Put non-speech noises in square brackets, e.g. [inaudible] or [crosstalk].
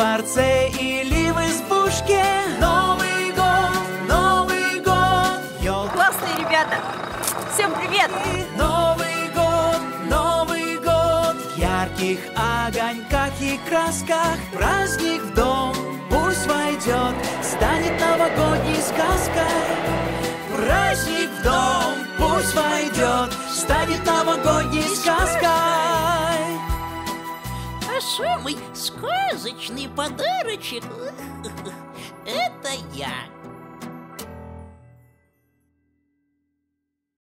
дворце или в избушке Новый год, Новый год Ёлка Классные ребята! Всем привет! Новый ярких огоньках и красках. Праздник в дом пусть войдет Станет новогодней сказкой. Праздник в дом пусть войдет Станет новогодней сказкой. А самый сказочный подарочек [laughs] — это я.